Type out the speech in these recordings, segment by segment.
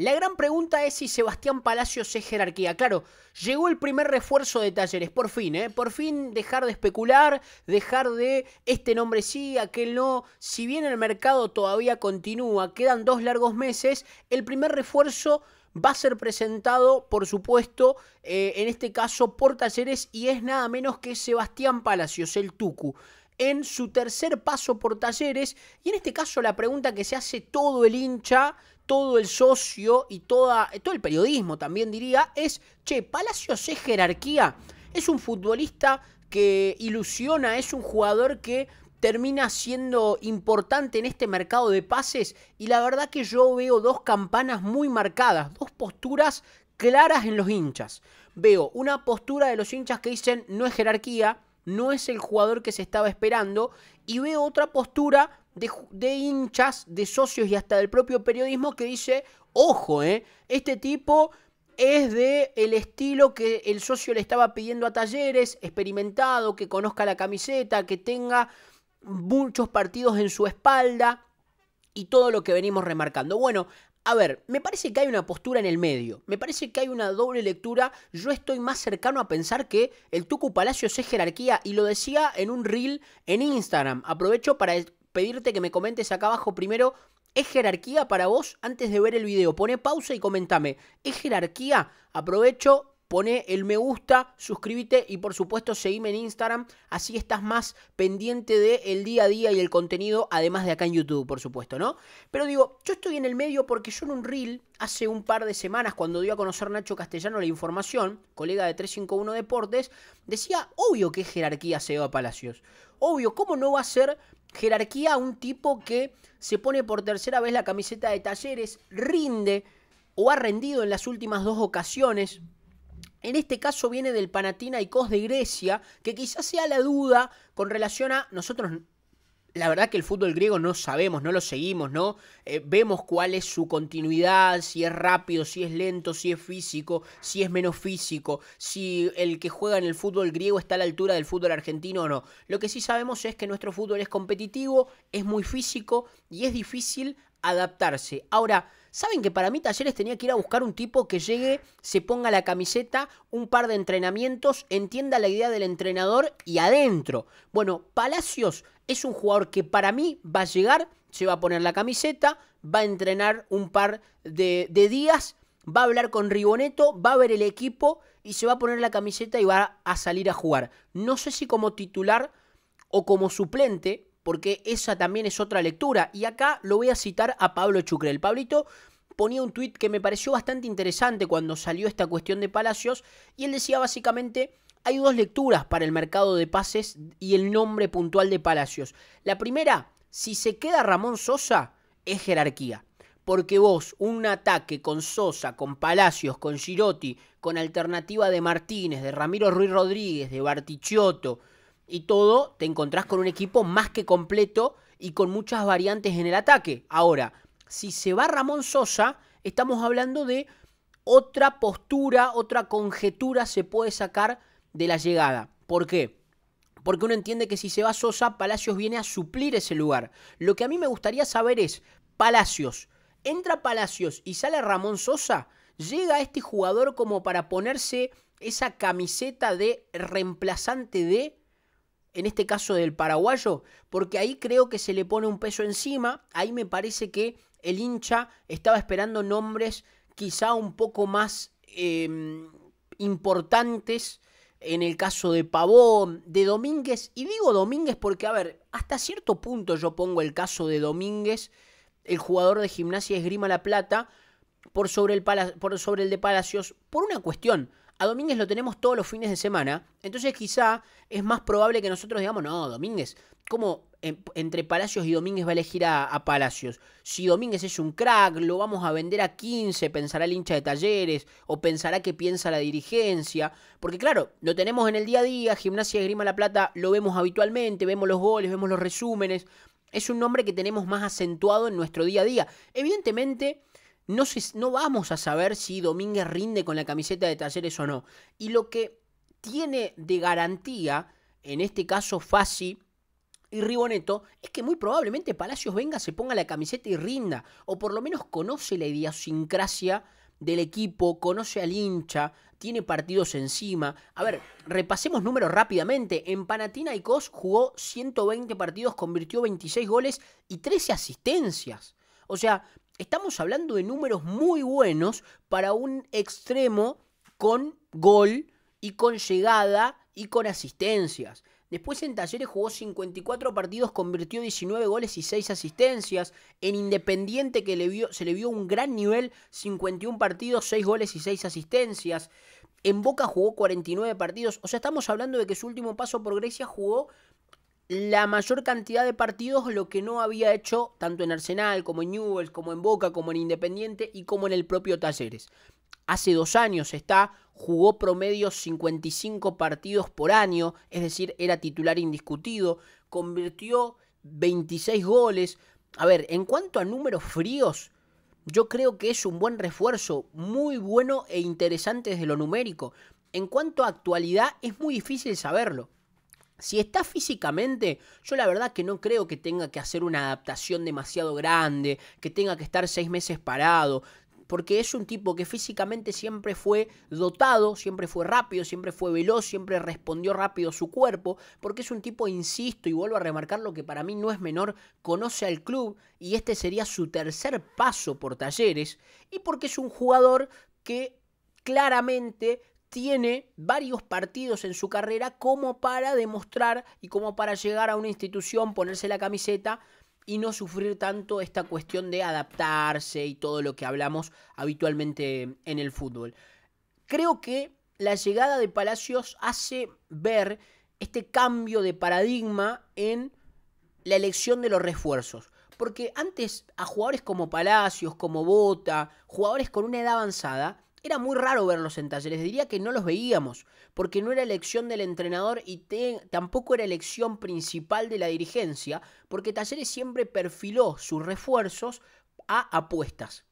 La gran pregunta es si Sebastián Palacios es jerarquía. Claro, llegó el primer refuerzo de talleres, por fin, ¿eh? Por fin dejar de especular, dejar de este nombre sí, aquel no. Si bien el mercado todavía continúa, quedan dos largos meses, el primer refuerzo va a ser presentado, por supuesto, eh, en este caso por Talleres y es nada menos que Sebastián Palacios, el Tucu en su tercer paso por talleres. Y en este caso la pregunta que se hace todo el hincha, todo el socio y toda, todo el periodismo también diría es, che, Palacios es jerarquía. Es un futbolista que ilusiona, es un jugador que termina siendo importante en este mercado de pases y la verdad que yo veo dos campanas muy marcadas, dos posturas claras en los hinchas. Veo una postura de los hinchas que dicen no es jerarquía, no es el jugador que se estaba esperando. Y veo otra postura de, hinchas, de socios y hasta del propio periodismo que dice, ojo, eh, este tipo es de el estilo que el socio le estaba pidiendo a Talleres, experimentado, que conozca la camiseta, que tenga muchos partidos en su espalda y todo lo que venimos remarcando. Bueno, a ver, me parece que hay una postura en el medio. Me parece que hay una doble lectura. Yo estoy más cercano a pensar que el Tucu Palacios es jerarquía. Y lo decía en un reel en Instagram. Aprovecho para pedirte que me comentes acá abajo primero. ¿Es jerarquía para vos antes de ver el video? Pone pausa y comentame. ¿Es jerarquía? Aprovecho Pone el me gusta, suscríbete y por supuesto seguime en Instagram, así estás más pendiente del día a día y el contenido, además de acá en YouTube, por supuesto, ¿no? Pero digo, yo estoy en el medio porque yo en un reel, hace un par de semanas, cuando dio a conocer Nacho Castellano la información, colega de 351 Deportes, decía, obvio que es jerarquía Seba Palacios. Obvio, ¿cómo no va a ser jerarquía un tipo que se pone por tercera vez la camiseta de talleres, rinde o ha rendido en las últimas dos ocasiones? En este caso viene del Panathinaikos de Grecia, que quizás sea la duda con relación a nosotros. La verdad que el fútbol griego no sabemos, no lo seguimos, ¿no? Eh, vemos cuál es su continuidad, si es rápido, si es lento, si es físico, si es menos físico, si el que juega en el fútbol griego está a la altura del fútbol argentino o no. Lo que sí sabemos es que nuestro fútbol es competitivo, es muy físico y es difícil adaptarse. Ahora, ¿Saben que para mí Talleres tenía que ir a buscar un tipo que llegue, se ponga la camiseta, un par de entrenamientos, entienda la idea del entrenador y adentro? Bueno, Palacios es un jugador que para mí va a llegar, se va a poner la camiseta, va a entrenar un par de, días, va a hablar con Riboneto, va a ver el equipo y se va a poner la camiseta y va a salir a jugar. No sé si como titular o como suplente, porque esa también es otra lectura. Y acá lo voy a citar a Pablo Chucrel. Pablito ponía un tuit que me pareció bastante interesante cuando salió esta cuestión de Palacios, y él decía básicamente, hay dos lecturas para el mercado de pases y el nombre puntual de Palacios. La primera, si se queda Ramón Sosa, es jerarquía. Porque vos, un ataque con Sosa, con Palacios, con Girotti, con alternativa de Martínez, de Ramiro Ruiz Rodríguez, de Bartichotto, y todo, te encontrás con un equipo más que completo y con muchas variantes en el ataque. Ahora, si se va Ramón Sosa, estamos hablando de otra postura, otra conjetura se puede sacar de la llegada. ¿Por qué? Porque uno entiende que si se va Sosa, Palacios viene a suplir ese lugar. Lo que a mí me gustaría saber es, Palacios, entra Palacios y sale Ramón Sosa, llega este jugador como para ponerse esa camiseta de reemplazante de en este caso del paraguayo, porque ahí creo que se le pone un peso encima, ahí me parece que el hincha estaba esperando nombres quizá un poco más em, importantes en el caso de Pavón, de Domínguez, y digo Domínguez porque, a ver, hasta cierto punto yo pongo el caso de Domínguez, el jugador de Gimnasia Esgrima La Plata, por sobre el, por sobre el de Palacios, por una cuestión a Domínguez lo tenemos todos los fines de semana, entonces quizá es más probable que nosotros digamos, no, Domínguez, ¿cómo entre Palacios y Domínguez va a elegir a, Palacios? Si Domínguez es un crack, lo vamos a vender a 15, pensará el hincha de talleres, o pensará que piensa la dirigencia, porque claro, lo tenemos en el día a día, Gimnasia de Grima La Plata lo vemos habitualmente, vemos los goles, vemos los resúmenes, es un nombre que tenemos más acentuado en nuestro día a día. Evidentemente no, no vamos a saber si Domínguez rinde con la camiseta de talleres o no. Y lo que tiene de garantía, en este caso Fassi, y Riboneto es que muy probablemente Palacios venga, se ponga la camiseta y rinda, o por lo menos conoce la idiosincrasia del equipo, conoce al hincha, tiene partidos encima. A ver, repasemos números rápidamente. En Panathinaikos jugó 120 partidos, convirtió 26 goles y 13 asistencias. O sea, estamos hablando de números muy buenos para un extremo con gol y con llegada y con asistencias. Después en Talleres jugó 54 partidos, convirtió 19 goles y 6 asistencias. En Independiente que le vio, se le vio un gran nivel, 51 partidos, 6 goles y 6 asistencias. En Boca jugó 49 partidos. O sea, estamos hablando de que su último paso por Grecia jugó la mayor cantidad de partidos, lo que no había hecho tanto en Arsenal como en Newell's, como en Boca, como en Independiente y como en el propio Talleres. Hace dos años está, jugó promedio 55 partidos por año, es decir, era titular indiscutido, convirtió 26 goles. A ver, en cuanto a números fríos, yo creo que es un buen refuerzo, muy bueno e interesante desde lo numérico. En cuanto a actualidad, es muy difícil saberlo. Si está físicamente, yo la verdad que no creo que tenga que hacer una adaptación demasiado grande, que tenga que estar seis meses parado porque es un tipo que físicamente siempre fue dotado, siempre fue rápido, siempre fue veloz, siempre respondió rápido su cuerpo, porque es un tipo, insisto y vuelvo a remarcar lo que para mí no es menor, conoce al club y este sería su tercer paso por talleres, y porque es un jugador que claramente tiene varios partidos en su carrera como para demostrar y como para llegar a una institución, ponerse la camiseta y no sufrir tanto esta cuestión de adaptarse y todo lo que hablamos habitualmente en el fútbol. Creo que la llegada de Palacios hace ver este cambio de paradigma en la elección de los refuerzos. Porque antes a jugadores como Palacios, como Bota, jugadores con una edad avanzada, era muy raro verlos en talleres, diría que no los veíamos, porque no era elección del entrenador y tampoco era elección principal de la dirigencia, porque Talleres siempre perfiló sus refuerzos a apuestas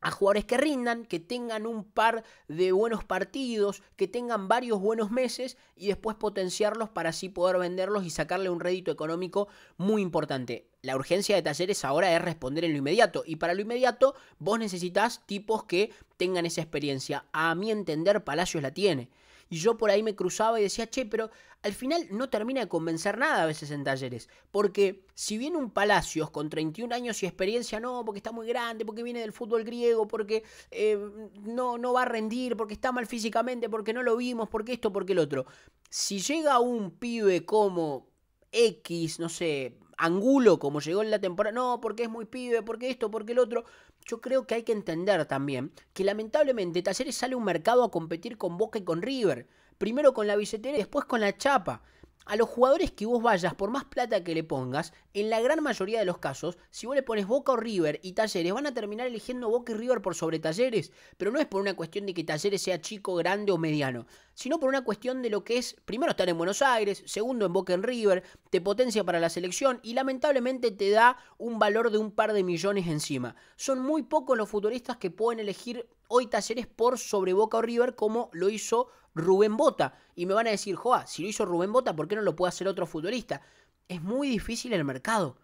a jugadores que rindan, que tengan un par de buenos partidos, que tengan varios buenos meses y después potenciarlos para así poder venderlos y sacarle un rédito económico muy importante. La urgencia de talleres ahora es responder en lo inmediato y para lo inmediato vos necesitas tipos que tengan esa experiencia. A mi entender Palacios la tiene. Y yo por ahí me cruzaba y decía, che, pero al final no termina de convencer nada a veces en talleres. Porque si viene un Palacios con 31 años y experiencia, no, porque está muy grande, porque viene del fútbol griego, porque eh, no, no va a rendir, porque está mal físicamente, porque no lo vimos, porque esto, porque el otro. Si llega un pibe como X, no sé, Angulo, como llegó en la temporada, no, porque es muy pibe, porque esto, porque el otro. Yo creo que hay que entender también que lamentablemente Talleres sale a un mercado a competir con Boca y con River. Primero con la billetera y después con la chapa a los jugadores que vos vayas, por más plata que le pongas, en la gran mayoría de los casos, si vos le pones Boca o River y Talleres, van a terminar eligiendo Boca y River por sobre Talleres. Pero no es por una cuestión de que Talleres sea chico, grande o mediano, sino por una cuestión de lo que es, primero, estar en Buenos Aires, segundo, en Boca en River, te potencia para la selección y lamentablemente te da un valor de un par de millones encima. Son muy pocos los futbolistas que pueden elegir hoy Talleres por sobre Boca o River como lo hizo Rubén Bota. Y me van a decir, Joa, si lo hizo Rubén Bota, ¿por qué no lo puede hacer otro futbolista? Es muy difícil el mercado.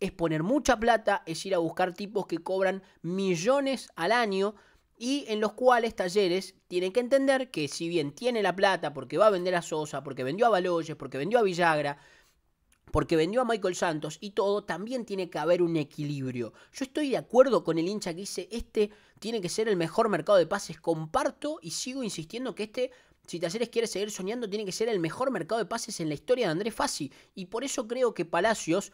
Es poner mucha plata, es ir a buscar tipos que cobran millones al año y en los cuales Talleres tienen que entender que si bien tiene la plata porque va a vender a Sosa, porque vendió a Baloyes, porque vendió a Villagra, porque vendió a Michael Santos y todo, también tiene que haber un equilibrio. Yo estoy de acuerdo con el hincha que dice, este tiene que ser el mejor mercado de pases, comparto y sigo insistiendo que este si Talleres quiere seguir soñando, tiene que ser el mejor mercado de pases en la historia de Andrés Fassi. Y por eso creo que Palacios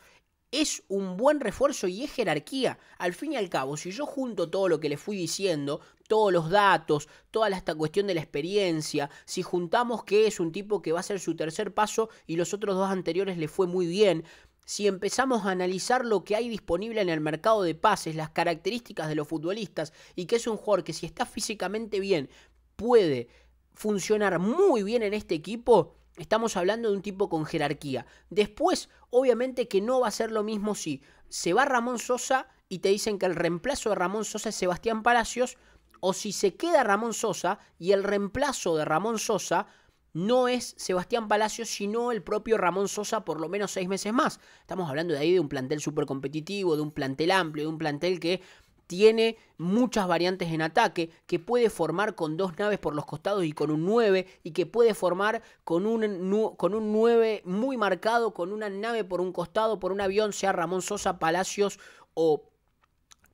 es un buen refuerzo y es jerarquía. Al fin y al cabo, si yo junto todo lo que le fui diciendo, todos los datos, toda esta cuestión de la experiencia, si juntamos que es un tipo que va a ser su tercer paso y los otros dos anteriores le fue muy bien, si empezamos a analizar lo que hay disponible en el mercado de pases, las características de los futbolistas y que es un jugador que si está físicamente bien puede funcionar muy bien en este equipo, estamos hablando de un tipo con jerarquía. Después, obviamente que no va a ser lo mismo si se va Ramón Sosa y te dicen que el reemplazo de Ramón Sosa es Sebastián Palacios, o si se queda Ramón Sosa y el reemplazo de Ramón Sosa no es Sebastián Palacios, sino el propio Ramón Sosa por lo menos seis meses más. Estamos hablando de ahí de un plantel súper competitivo, de un plantel amplio, de un plantel que tiene muchas variantes en ataque, que puede formar con dos naves por los costados y con un 9, y que puede formar con un, con un 9 muy marcado, con una nave por un costado, por un avión, sea Ramón Sosa, Palacios o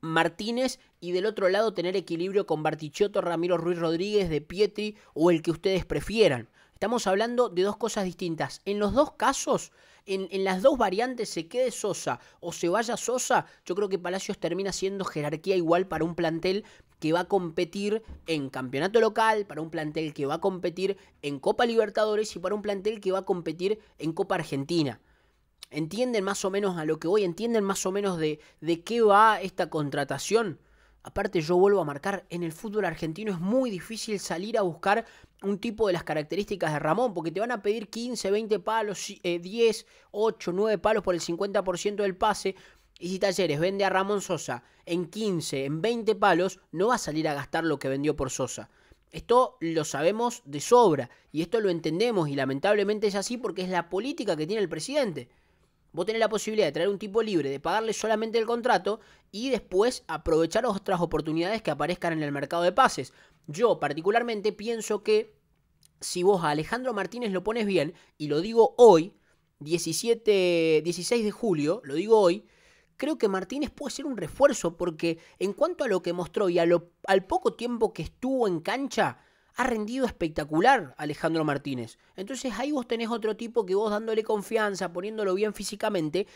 Martínez, y del otro lado tener equilibrio con Bartichotto, Ramiro Ruiz Rodríguez, De Pietri o el que ustedes prefieran. Estamos hablando de dos cosas distintas. En los dos casos, en, las dos variantes, se quede Sosa o se vaya Sosa, yo creo que Palacios termina siendo jerarquía igual para un plantel que va a competir en campeonato local, para un plantel que va a competir en Copa Libertadores y para un plantel que va a competir en Copa Argentina. ¿Entienden más o menos a lo que voy? ¿Entienden más o menos de, de qué va esta contratación? Aparte yo vuelvo a marcar, en el fútbol argentino es muy difícil salir a buscar un tipo de las características de Ramón, porque te van a pedir 15, 20 palos, 10, 8, 9 palos por el 50% del pase. Y si Talleres vende a Ramón Sosa en 15, en 20 palos, no va a salir a gastar lo que vendió por Sosa. Esto lo sabemos de sobra y esto lo entendemos y lamentablemente es así porque es la política que tiene el presidente. Vos tenés la posibilidad de traer un tipo libre, de pagarle solamente el contrato y después aprovechar otras oportunidades que aparezcan en el mercado de pases. Yo particularmente pienso que si vos a Alejandro Martínez lo pones bien, y lo digo hoy, 17, 16 de julio, lo digo hoy, creo que Martínez puede ser un refuerzo porque en cuanto a lo que mostró y al poco tiempo que estuvo en cancha, ha rendido espectacular Alejandro Martínez. Entonces ahí vos tenés otro tipo que vos dándole confianza, poniéndolo bien físicamente,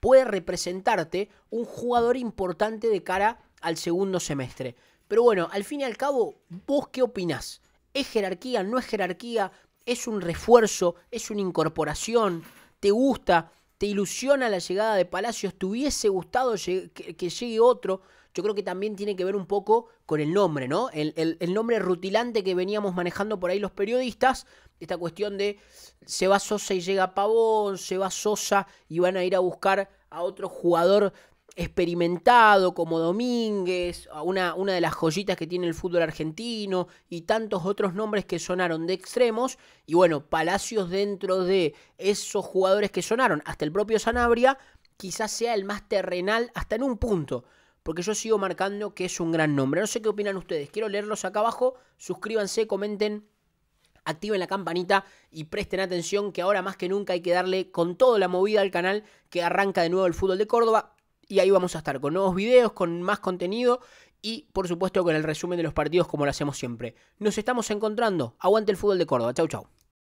puede representarte un jugador importante de cara al segundo semestre. Pero bueno, al fin y al cabo, ¿vos qué opinás? ¿Es jerarquía? ¿No es jerarquía? ¿Es un refuerzo? ¿Es una incorporación? ¿Te gusta? ¿Te ilusiona la llegada de Palacios? ¿Te hubiese gustado que llegue otro? Yo creo que también tiene que ver un poco con el nombre, ¿no? El, nombre rutilante que veníamos manejando por ahí los periodistas, esta cuestión de se va Sosa y llega Pavón, se va Sosa y van a ir a buscar a otro jugador experimentado como Domínguez, una, una de las joyitas que tiene el fútbol argentino y tantos otros nombres que sonaron de extremos. Y bueno, Palacios dentro de esos jugadores que sonaron, hasta el propio Sanabria, quizás sea el más terrenal hasta en un punto porque yo sigo marcando que es un gran nombre. No sé qué opinan ustedes. Quiero leerlos acá abajo. Suscríbanse, comenten, activen la campanita y presten atención que ahora más que nunca hay que darle con toda la movida al canal que arranca de nuevo el fútbol de Córdoba. Y ahí vamos a estar con nuevos videos, con más contenido y por supuesto con el resumen de los partidos como lo hacemos siempre. Nos estamos encontrando. Aguante el fútbol de Córdoba. Chau, chau.